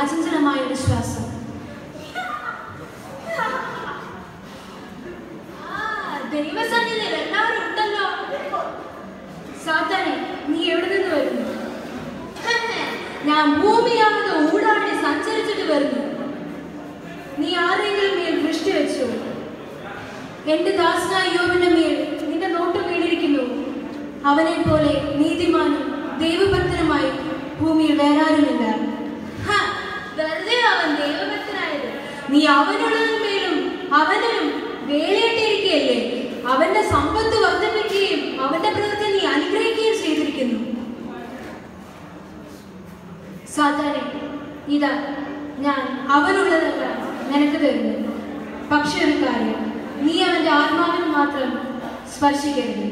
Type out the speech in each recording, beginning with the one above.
അചഞ്ചലമായ വിശ്വാസം. ദൈവസന്നിധിയിൽ എല്ലാവരും ഉണ്ടല്ലോ. സാത്താനെ നീ എവിടെ നിന്ന് വരുന്നു? ഞാൻ ഭൂമിയാകെ ഊടാടി സഞ്ചരിച്ചിട്ട് വരുന്നു. നീ ആരെങ്കിലും മേൽ ദൃഷ്ടി വെച്ചു? എന്റെ ദാസനായ യോവന്റെ മേൽ നിന്റെ നോട്ടം വീണിരിക്കുന്നു. അവനെ പോലെ നീതിമാനും ദൈവഭക്തനുമായി ഭൂമിയിൽ വേറാരുമില്ല. നീ അവനുള്ളതിന്മേലും അവനും വേലയിട്ടിരിക്കുകയല്ലേ? അവന്റെ സമ്പത്ത് വർദ്ധിപ്പിക്കുകയും അവന്റെ പ്രവൃത്തി നീ അനുഗ്രഹിക്കുകയും ചെയ്തിരിക്കുന്നു. സാധാരണ ഇതാ ഞാൻ അവനുള്ളതല്ല നിനക്ക് തരുന്നു പക്ഷെ ഒരു കാര്യം നീ അവന്റെ ആത്മാവിന് മാത്രം സ്പർശിക്കരുത്.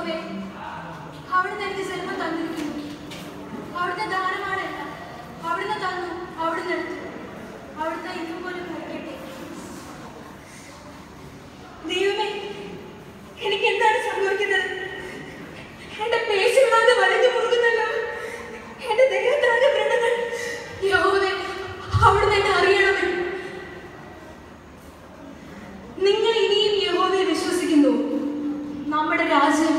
യഹോവേ അവിടുന്ന് എനിക്ക് ജന്മം തന്നിരിക്കുന്നു. അവിടുത്തെ ദാനമാണ് അവിടുന്ന് തന്നു അവിടുന്ന് എടുത്തു. അവിടുത്തെ ഇതുപോലെ നോക്കട്ടെ ദൈവമേ എനിക്ക് എന്താണ് സംഭവിക്കുന്നത്? എന്റെ പേശികളാകെ വലിഞ്ഞു മുറുകുന്നല്ലോ. എന്റെ ദേഹത്താകെ വ്രണങ്ങൾ. യഹോവേ അവിടുന്ന് എന്നെ നിങ്ങൾ ഇനിയും യഹോവയെ വിശ്വസിക്കുന്നു. നമ്മുടെ രാജ്യം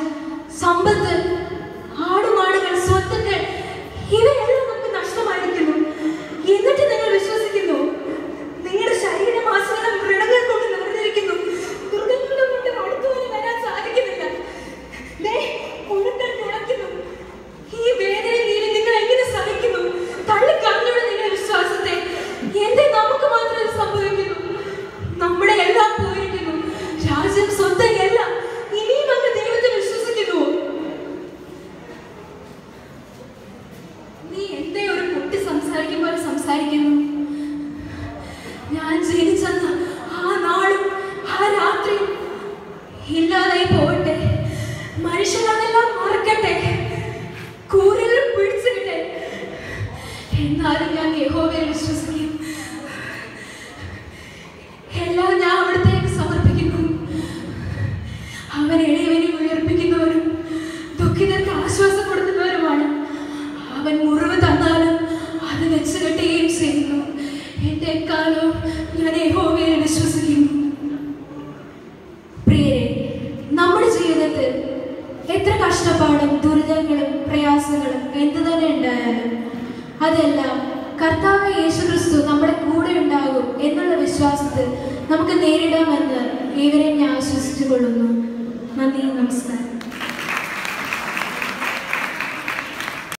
നീ എന്തേ ഒരു കുട്ടി സംസാരിക്കും പോലെ സംസാരിക്കുന്നു? ഞാൻ ജനിച്ചെന്ന ആ നാളും ആ രാത്രിയും ഇല്ലാതായി പോകട്ടെ. മനുഷ്യരതെല്ലാം മറക്കട്ടെ. കൂരലിൽ പിടിച്ചിട്ടെ എന്നാലും ഞാൻ യഹോവയെ വിശ്വസിക്കും എത്ര കഷ്ടപ്പാടും ദുരിതങ്ങളും പ്രയാസങ്ങളും എന്തു തന്നെ ഉണ്ടായാലും അതെല്ലാം കർത്താവ് യേശു ക്രിസ്തു നമ്മുടെ കൂടെ ഉണ്ടാകും എന്നുള്ള വിശ്വാസത്തിൽ നമുക്ക് നേരിടാമെന്ന് ഏവരെയും ഞാൻ ആശ്വസിച്ചു കൊള്ളുന്നു നന്ദി നമസ്കാരം.